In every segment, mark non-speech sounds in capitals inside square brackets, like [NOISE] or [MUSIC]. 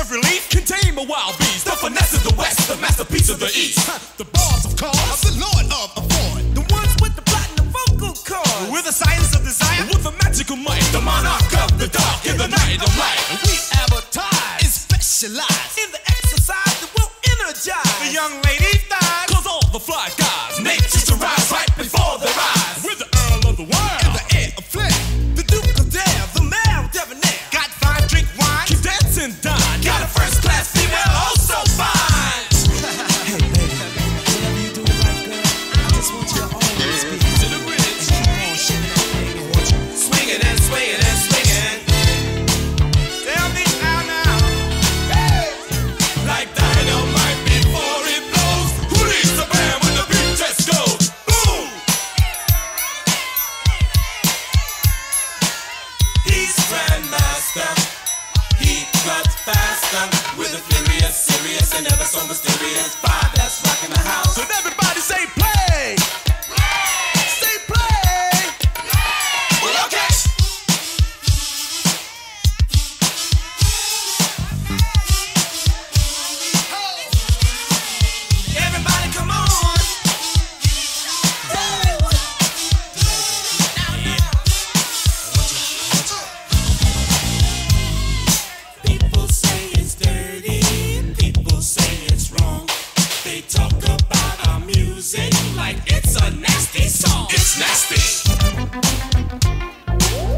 relief contain a wild beast. The finesse of the west, the masterpiece of the east. The bars of cars, the lord of afford. The ones with the platinum vocal cords. With the science of desire, with the magical might, the monarch of the dark in the night of light. And we advertise and specialize in the exercise that will energize the young ladies' grandmaster. He cuts faster with a furious, serious, and ever so mysterious vibe that's rocking the house. So everybody say play.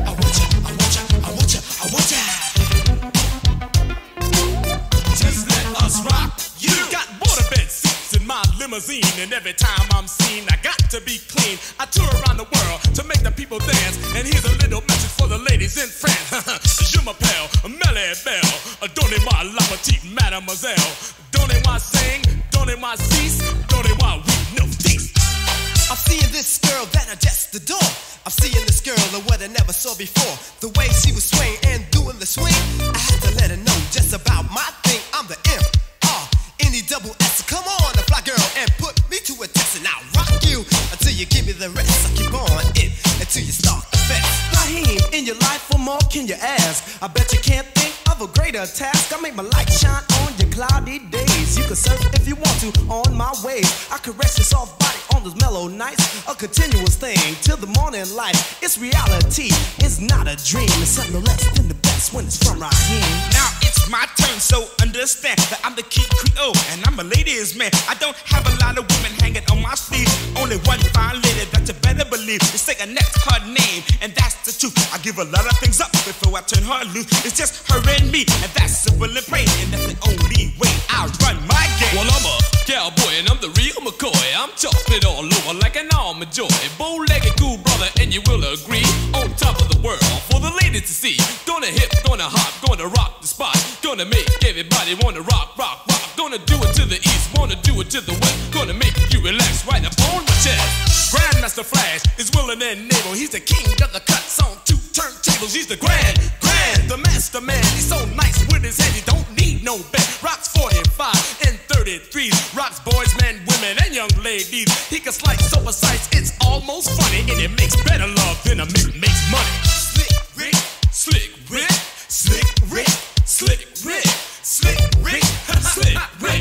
And the chick will jump i watch i watch just let us rock you got more fun in my limousine and every time I'm seen, I got to be clean. I tour around the world to make the people dance, and here's a little message for the ladies in France. [LAUGHS] Je m'appelle Melle Mel, uh, donnez-moi la petite mademoiselle. Donnez-moi sing, donnez-moi cease, donnez-moi we no peace. I'm seeing this girl that I just adore. I'm seeing this girl and what I never saw before. The way she was swaying and doing the swing, I had to let her know just about my thing. I'm the M R N E double S. Come on, the fly girl, and put me to a test, and I'll rock you until you give me the rest. I keep on it until you start the fest. Rahiem, in your life, what more can you ask? I bet you can't think of a greater task. I make my light shine on your cloudy days. You can surf if you want to on my waves. I caress your soft body on those mellow nights. A continuous thing till the morning light. It's reality, it's not a dream. It's something less than the best when it's from Rahiem. Now it's my turn, so understand that I'm the Kidd Creole and I'm a ladies' man. I don't have a lot of women hanging on my sleeve. Only one fine lady that you better believe. You say Annette's her name, give a lot of things up before I turn her loose. It's just her and me, and that's simple and plain. And that's the only way I run my game. Well, I'm a cowboy and I'm the real McCoy. I'm chocolate all over like an almond joy. Bow-legged cool brother, and you will agree. On top of the world for the ladies to see. Gonna hip, gonna hop, gonna rock the spot. Gonna make everybody wanna rock, rock, rock. Gonna do it to the east, wanna do it to the west. Gonna make you relax right up on my chest. Grandmaster Flash is willing and able. He's the king of the cuts on two turntables. He's the grand, grand, the master man. He's so nice with his head, he don't need no bed. Rocks 45 and 33. Rocks boys, men, women, and young ladies. He can slice so precise, it's almost funny. And it makes better love than a Mick makes money. Slick Rick, Slick Rick, Slick Rick, Slick Rick, Slick Rick, [LAUGHS] Slick Rick.